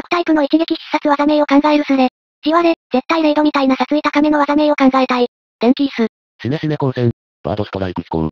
各タイプの一撃必殺技名を考えるスレ。じわれ、絶対レイドみたいな殺意高めの技名を考えたい。電気椅子。シネシネ光線。バードストライク飛行。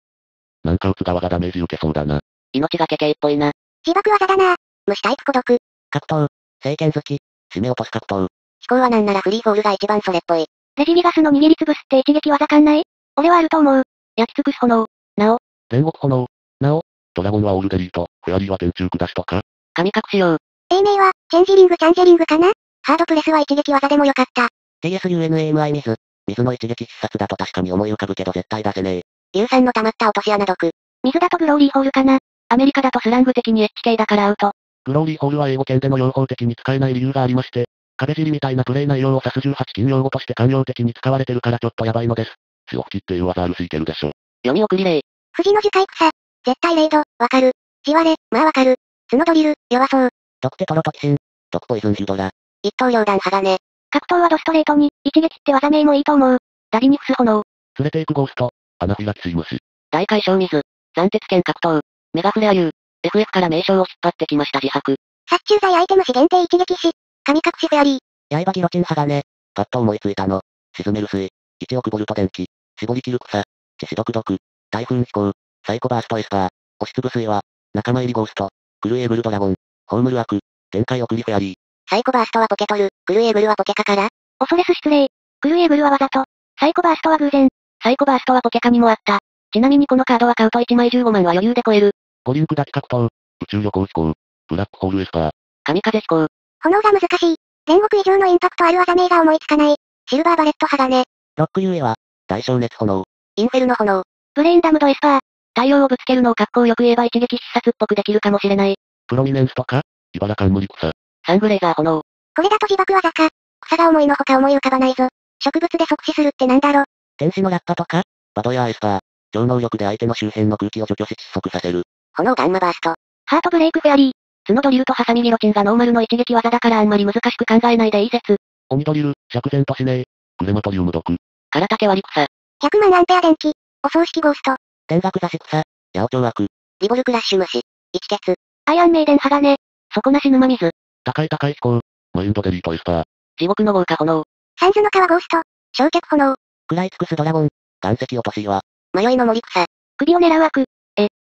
なんか打つ側がダメージ受けそうだな。命がけ系っぽいな。自爆技だな。虫タイプ孤独。格闘。聖剣好き。締め落とし格闘。飛行はなんならフリーフォールが一番それっぽい。レジビガスの握りつぶすって一撃技かんない？俺はあると思う。焼き尽くす炎。なお。煉獄炎。なお。ドラゴンはオールデリート。フェアリーは天中下しとか神隠しよう。英名は、チェンジリングチャンジェリングかな？ハードプレスは一撃技でもよかった。TSUNAMI 水。水の一撃必殺だと確かに思い浮かぶけど絶対出せねえ。硫酸の溜まった落とし穴毒。水だとグローリーホールかな？アメリカだとスラング的に HK だからアウト。グローリーホールは英語圏での用法的に使えない理由がありまして、壁尻みたいなプレイ内容を指す18禁用語として慣用的に使われてるからちょっとやばいのです。潮吹きっていう技あるしいけるでしょ。読み送り例。藤の樹海草。絶対レイド、わかる。じわれ、まあわかる。角ドリル、弱そう。毒テトロトキシン。毒ポイズンヒュドラ。一刀両断鋼。格闘はドストレートに、一撃って技名もいいと思う。ダビニフス炎。連れて行くゴースト。アナフィラキシームシ。大解消水。斬鉄剣格闘。メガフレア U。FF から名称を引っ張ってきました自白。殺虫剤アイテムし限定一撃し。神隠しフェアリー。刃ギロチン鋼。パッと思いついたの。沈める水。1億ボルト電気。絞り切る草。血死毒毒。台風飛行。サイコバーストエスパー。押しつぶす岩。仲間入りゴースト。クルエーブルドラゴン。ホームルアク。展開送りフェアリー。サイコバーストはポケトル。クルエーブルはポケカから。恐れす失礼。クルエーブルはわざと。サイコバーストは偶然。サイコバーストはポケカにもあった。ちなみにこのカードは買うと1枚15万は余裕で超える。ポリンクダキ格闘。宇宙旅行飛行。ブラックホールエスパー。神風飛行。炎が難しい。煉獄以上のインパクトある技名が思いつかない。シルバーバレット鋼。ロックユーエは、大小熱炎。インフェルノ炎。ブレインダムドエスパー。太陽をぶつけるのを格好よく言えば一撃必殺っぽくできるかもしれない。プロミネンスとか茨冠草。サングレーザー炎。これだと自爆技か。草が思いのほか思い浮かばないぞ。植物で即死するってなんだろ。天使のラッパとかバドヤーエスパー。超能力で相手の周辺の空気を除去し窒息させる。炎ガンマバースト。ハートブレイクフェアリー。角ドリルとハサミギロチンがノーマルの一撃技だからあんまり難しく考えないでいい説。鬼ドリル、釈然としねえ。グレマトリウム毒。空竹割り草。100万アンペア電気。お葬式ゴースト。天学座し草。八百長悪。リボルクラッシュ虫。一血。アイアンメイデン鋼。底なし沼水。高い高い飛行。マインドデリートエスパー。地獄の豪華炎。サンズの川ゴースト。焼却炎。食らい尽くすドラゴン。岩石落とし岩。迷いの森草。首を狙う悪。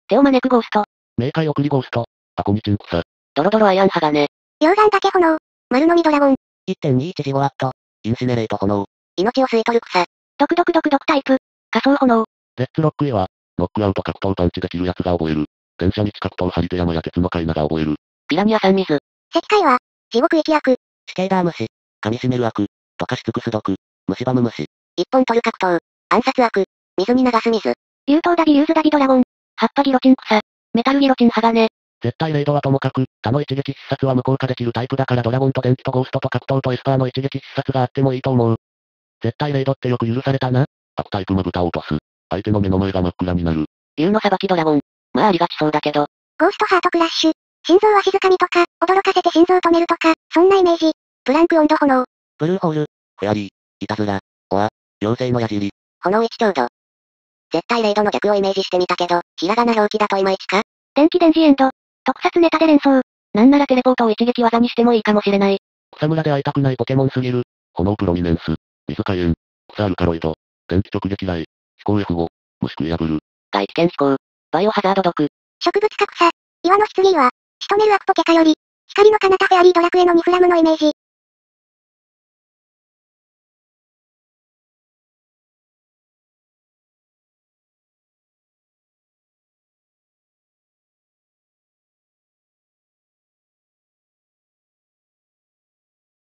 手を招くゴースト。冥界送りゴースト。アコニチン草。ドロドロアイアン鋼。溶岩竹炎。丸のみドラゴン。1.21ジゴワット。インシネレート炎。命を吸い取る草。毒毒毒毒タイプ。仮想炎。レッツロックへは、ノックアウト格闘パンチできるやつが覚える。電車道格闘張り手山や鉄の階が覚える。ピラニア三水。石灰は、地獄行き悪。死刑ダー虫。噛み締める悪。溶かし尽くす毒。虫歯ム虫。一本取る格闘。暗殺悪。水に流す水。竜頭ダビユーズダビドラゴン。葉っぱギロチン草。メタルギロチン鋼。絶対レイドはともかく、他の一撃必殺は無効化できるタイプだからドラゴンと電気とゴーストと格闘とエスパーの一撃必殺があってもいいと思う。絶対レイドってよく許されたな。悪タイプまぶたを落とす。相手の目の前が真っ暗になる。竜の裁きドラゴン。まあありがちそうだけど。ゴーストハートクラッシュ。心臓は静かにとか、驚かせて心臓止めるとか、そんなイメージ。ブランク温度炎。ブルーホール。フェアリー。いたずら。オア。妖精の矢尻。炎一強度。絶対レイドの逆をイメージしてみたけど、ひらがな表記だといまいちか電気電磁エンド。特撮ネタで連想。なんならテレポートを一撃技にしてもいいかもしれない。草むらで会いたくないポケモンすぎる。炎プロミネンス。水火炎。草アルカロイド。電気直撃雷。飛行 F5。虫食い破る。外気圏飛行。バイオハザード毒。植物格差。岩の棺は、仕留める悪ポケカより、光の彼方フェアリードラクエのニフラムのイメージ。